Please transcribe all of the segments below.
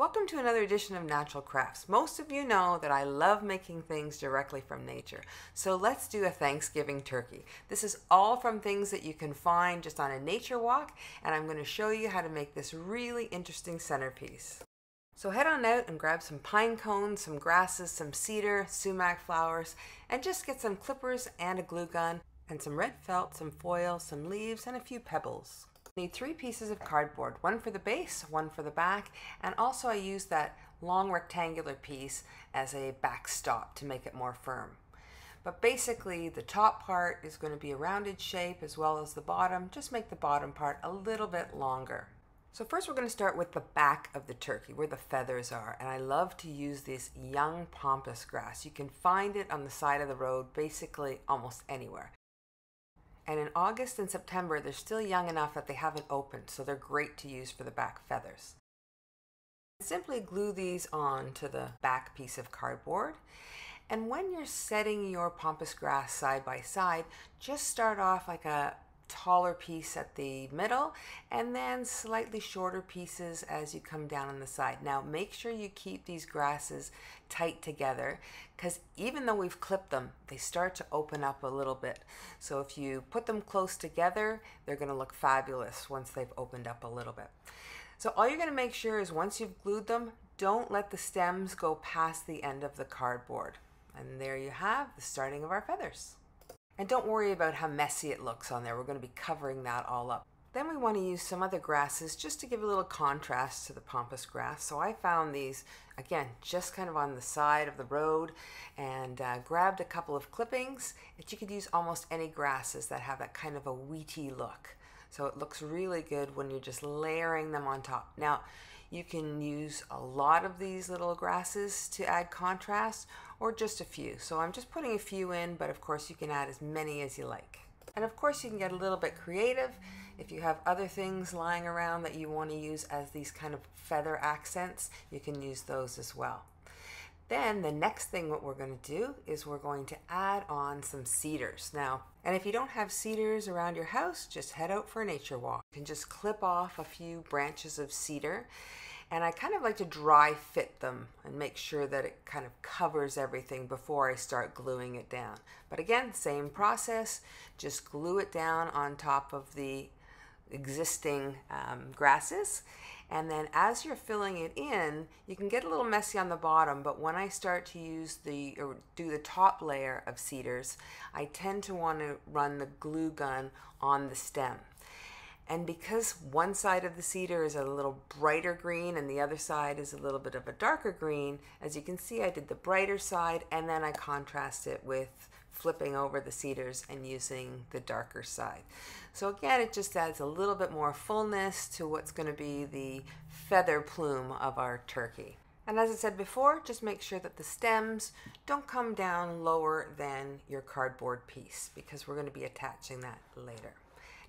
Welcome to another edition of Natural Crafts. Most of you know that I love making things directly from nature. So let's do a Thanksgiving turkey. This is all from things that you can find just on a nature walk and I'm going to show you how to make this really interesting centerpiece. So head on out and grab some pine cones, some grasses, some cedar, sumac flowers, and just get some clippers and a glue gun and some red felt, some foil, some leaves, and a few pebbles. Need three pieces of cardboard, one for the base, one for the back, and also I use that long rectangular piece as a backstop to make it more firm. But basically the top part is going to be a rounded shape as well as the bottom. Just make the bottom part a little bit longer. So first we're going to start with the back of the turkey where the feathers are and I love to use this young pampas grass. You can find it on the side of the road basically almost anywhere. And in August and September, they're still young enough that they haven't opened, so they're great to use for the back feathers. Simply glue these on to the back piece of cardboard. And when you're setting your pampas grass side by side, just start off like a taller piece at the middle and then slightly shorter pieces as you come down on the side. Now make sure you keep these grasses tight together because even though we've clipped them, they start to open up a little bit. So if you put them close together, they're going to look fabulous once they've opened up a little bit. So all you're going to make sure is once you've glued them, don't let the stems go past the end of the cardboard. And there you have the starting of our feathers. And don't worry about how messy it looks on there. We're going to be covering that all up. Then we want to use some other grasses just to give a little contrast to the pampas grass. So I found these, again, just kind of on the side of the road and uh, grabbed a couple of clippings that you could use almost any grasses that have that kind of a wheaty look. So it looks really good when you're just layering them on top. Now, you can use a lot of these little grasses to add contrast or just a few. So I'm just putting a few in, but of course you can add as many as you like. And of course you can get a little bit creative. If you have other things lying around that you want to use as these kind of feather accents, you can use those as well. Then the next thing what we're going to do is we're going to add on some cedars. Now, and if you don't have cedars around your house, just head out for a nature walk. You can just clip off a few branches of cedar and I kind of like to dry fit them and make sure that it kind of covers everything before I start gluing it down. But again, same process, just glue it down on top of the existing um, grasses. And then as you're filling it in, you can get a little messy on the bottom, but when I start to use the, or do the top layer of cedars, I tend to want to run the glue gun on the stem. And because one side of the cedar is a little brighter green and the other side is a little bit of a darker green, as you can see, I did the brighter side and then I contrast it with flipping over the cedars and using the darker side. So again, it just adds a little bit more fullness to what's going to be the feather plume of our turkey. And as I said before, just make sure that the stems don't come down lower than your cardboard piece because we're going to be attaching that later.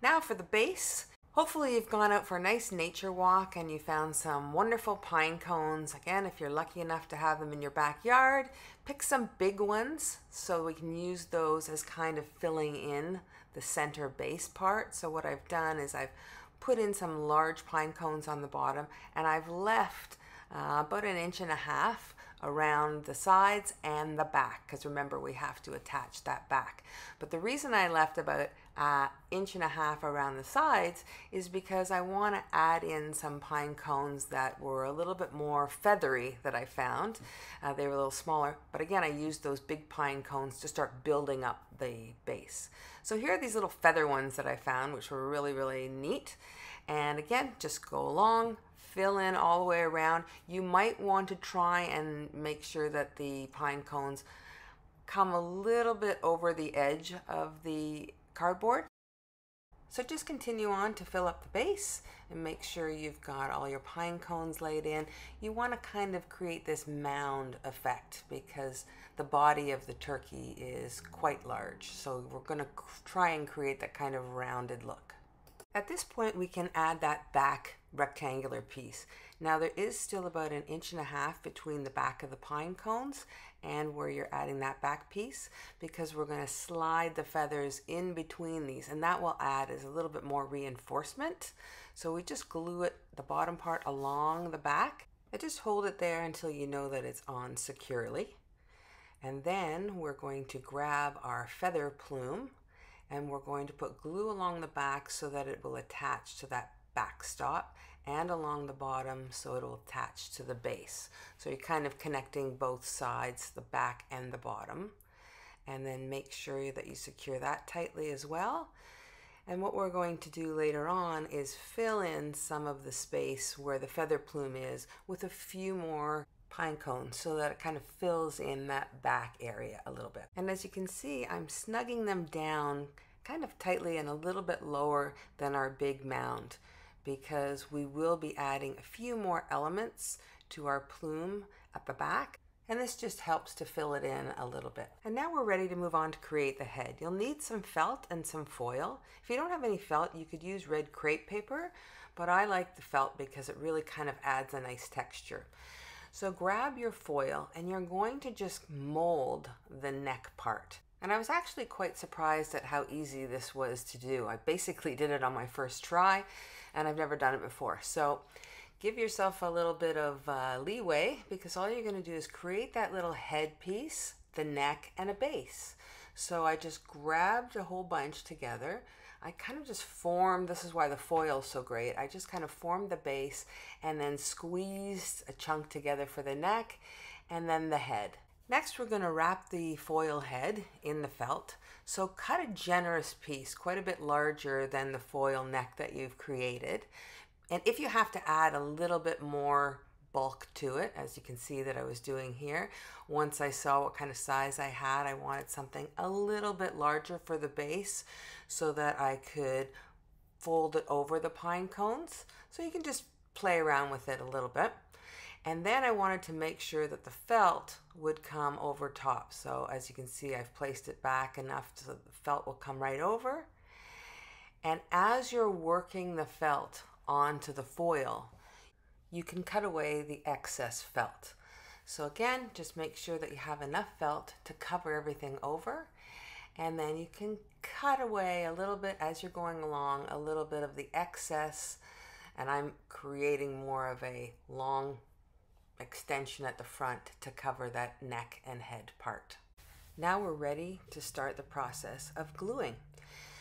Now for the base. Hopefully you've gone out for a nice nature walk and you found some wonderful pine cones. Again, if you're lucky enough to have them in your backyard, pick some big ones so we can use those as kind of filling in the center base part. So what I've done is I've put in some large pine cones on the bottom and I've left uh, about an inch and a half around the sides and the back because remember we have to attach that back but the reason I left about an inch and a half around the sides is because I want to add in some pine cones that were a little bit more feathery that I found. Uh, they were a little smaller but again I used those big pine cones to start building up the base. So here are these little feather ones that I found which were really really neat. And again just go along fill in all the way around. You might want to try and make sure that the pine cones come a little bit over the edge of the cardboard. So just continue on to fill up the base and make sure you've got all your pine cones laid in. You want to kind of create this mound effect because the body of the turkey is quite large. So we're going to try and create that kind of rounded look. At this point, we can add that back rectangular piece. Now there is still about an inch and a half between the back of the pine cones and where you're adding that back piece because we're going to slide the feathers in between these and that will add as a little bit more reinforcement. So we just glue it, the bottom part along the back And just hold it there until you know that it's on securely. And then we're going to grab our feather plume and we're going to put glue along the back so that it will attach to that backstop and along the bottom so it'll attach to the base. So you're kind of connecting both sides, the back and the bottom. And then make sure that you secure that tightly as well. And what we're going to do later on is fill in some of the space where the feather plume is with a few more pine cones so that it kind of fills in that back area a little bit. And as you can see, I'm snugging them down kind of tightly and a little bit lower than our big mound because we will be adding a few more elements to our plume at the back and this just helps to fill it in a little bit. And now we're ready to move on to create the head. You'll need some felt and some foil. If you don't have any felt, you could use red crepe paper, but I like the felt because it really kind of adds a nice texture. So grab your foil and you're going to just mold the neck part. And I was actually quite surprised at how easy this was to do. I basically did it on my first try and I've never done it before. So give yourself a little bit of uh, leeway because all you're going to do is create that little head piece, the neck, and a base. So I just grabbed a whole bunch together. I kind of just formed, this is why the foil is so great. I just kind of formed the base and then squeezed a chunk together for the neck and then the head. Next, we're going to wrap the foil head in the felt. So cut a generous piece, quite a bit larger than the foil neck that you've created. And if you have to add a little bit more bulk to it, as you can see that I was doing here, once I saw what kind of size I had, I wanted something a little bit larger for the base so that I could fold it over the pine cones. So you can just play around with it a little bit. And then I wanted to make sure that the felt would come over top. So as you can see, I've placed it back enough so the felt will come right over. And as you're working the felt onto the foil, you can cut away the excess felt. So again, just make sure that you have enough felt to cover everything over. And then you can cut away a little bit as you're going along, a little bit of the excess. And I'm creating more of a long extension at the front to cover that neck and head part. Now we're ready to start the process of gluing.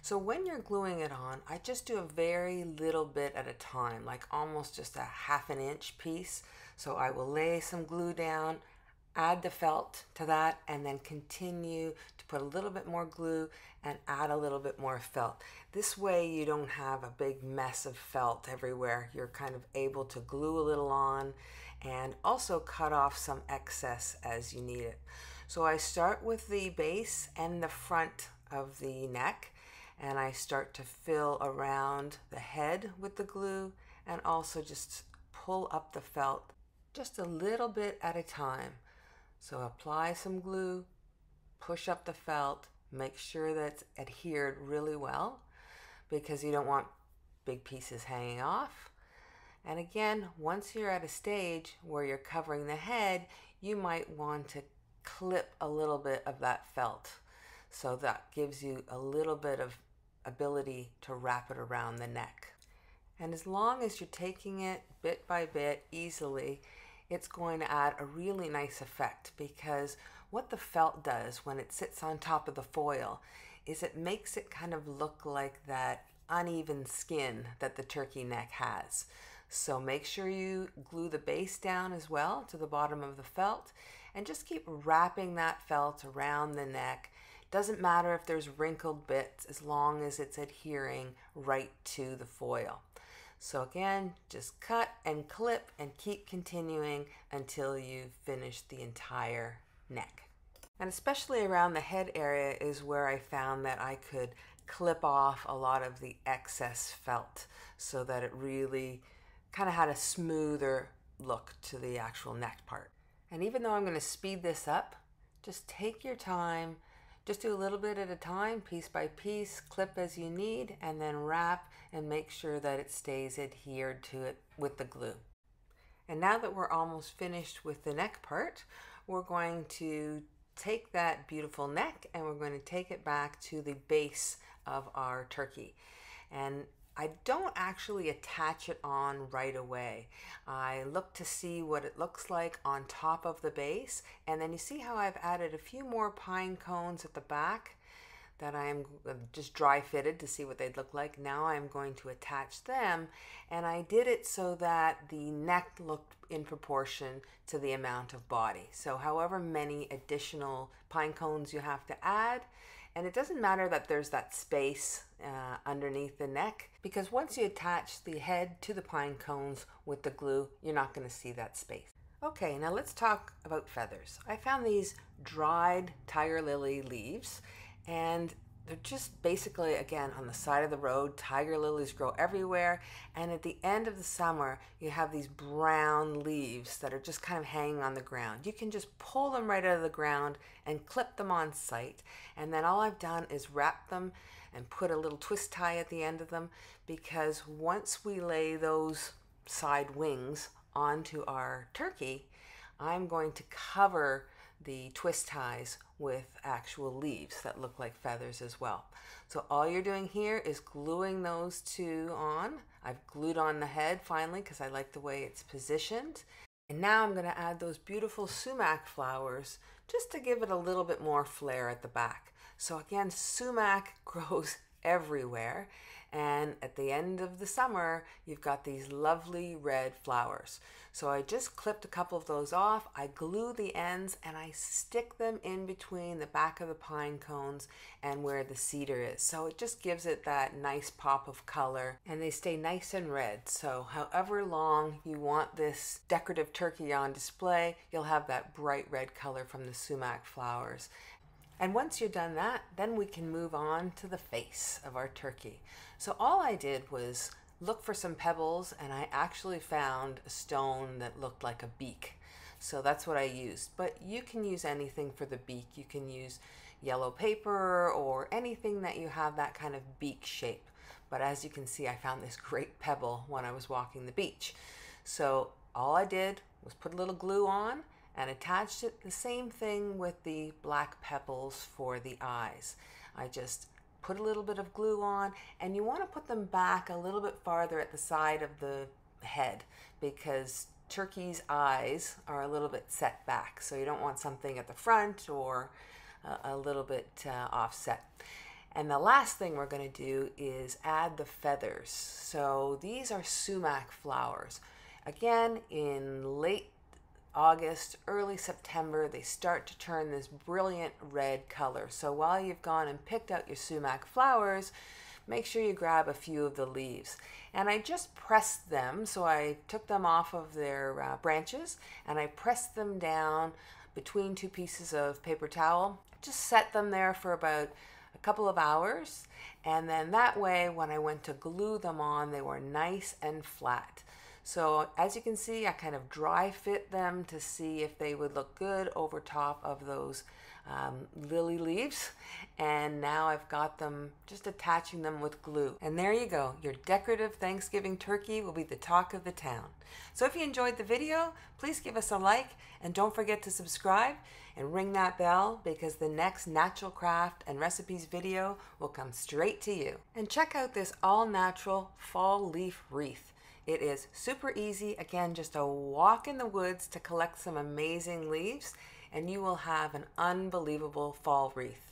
So when you're gluing it on, I just do a very little bit at a time, like almost just a half an inch piece. So I will lay some glue down, add the felt to that, and then continue to put a little bit more glue and add a little bit more felt. This way you don't have a big mess of felt everywhere. You're kind of able to glue a little on and also cut off some excess as you need it. So I start with the base and the front of the neck and I start to fill around the head with the glue and also just pull up the felt just a little bit at a time. So apply some glue, push up the felt, make sure that it's adhered really well because you don't want big pieces hanging off. And again, once you're at a stage where you're covering the head, you might want to clip a little bit of that felt. So that gives you a little bit of ability to wrap it around the neck. And as long as you're taking it bit by bit easily, it's going to add a really nice effect because what the felt does when it sits on top of the foil is it makes it kind of look like that uneven skin that the turkey neck has. So make sure you glue the base down as well to the bottom of the felt and just keep wrapping that felt around the neck. Doesn't matter if there's wrinkled bits as long as it's adhering right to the foil. So again, just cut and clip and keep continuing until you've finished the entire neck. And especially around the head area is where I found that I could clip off a lot of the excess felt so that it really kind of had a smoother look to the actual neck part. And even though I'm going to speed this up, just take your time, just do a little bit at a time, piece by piece, clip as you need, and then wrap and make sure that it stays adhered to it with the glue. And now that we're almost finished with the neck part, we're going to take that beautiful neck and we're going to take it back to the base of our turkey. And I don't actually attach it on right away. I look to see what it looks like on top of the base and then you see how I've added a few more pine cones at the back that I am uh, just dry fitted to see what they'd look like. Now I'm going to attach them and I did it so that the neck looked in proportion to the amount of body. So however many additional pine cones you have to add and it doesn't matter that there's that space uh, underneath the neck because once you attach the head to the pine cones with the glue, you're not going to see that space. Okay, now let's talk about feathers. I found these dried tiger lily leaves and they're just basically again on the side of the road tiger lilies grow everywhere and at the end of the summer you have these brown leaves that are just kind of hanging on the ground. You can just pull them right out of the ground and clip them on site and then all i've done is wrap them and put a little twist tie at the end of them because once we lay those side wings onto our turkey i'm going to cover the twist ties with actual leaves that look like feathers as well. So all you're doing here is gluing those two on. I've glued on the head finally because I like the way it's positioned. And now I'm going to add those beautiful sumac flowers just to give it a little bit more flair at the back. So again, sumac grows everywhere and at the end of the summer you've got these lovely red flowers. So I just clipped a couple of those off. I glue the ends and I stick them in between the back of the pine cones and where the cedar is. So it just gives it that nice pop of color and they stay nice and red. So however long you want this decorative turkey on display you'll have that bright red color from the sumac flowers and once you've done that, then we can move on to the face of our turkey. So all I did was look for some pebbles and I actually found a stone that looked like a beak. So that's what I used. But you can use anything for the beak. You can use yellow paper or anything that you have that kind of beak shape. But as you can see, I found this great pebble when I was walking the beach. So all I did was put a little glue on and attached it the same thing with the black pebbles for the eyes. I just put a little bit of glue on and you want to put them back a little bit farther at the side of the head because turkey's eyes are a little bit set back so you don't want something at the front or a, little bit uh, offset. And the last thing we're going to do is add the feathers. So these are sumac flowers. Again, in late August, early September, they start to turn this brilliant red color. So while you've gone and picked out your sumac flowers, make sure you grab a few of the leaves. And I just pressed them, so I took them off of their uh, branches and I pressed them down between two pieces of paper towel. Just set them there for about a couple of hours. And then that way, when I went to glue them on, they were nice and flat. So as you can see, I kind of dry fit them to see if they would look good over top of those um, lily leaves. And now I've got them just attaching them with glue. And there you go. Your decorative Thanksgiving turkey will be the talk of the town. So if you enjoyed the video, please give us a like and don't forget to subscribe and ring that bell because the next natural craft and recipes video will come straight to you. And check out this all natural fall leaf wreath. It is super easy. Again, just a walk in the woods to collect some amazing leaves, and you will have an unbelievable fall wreath.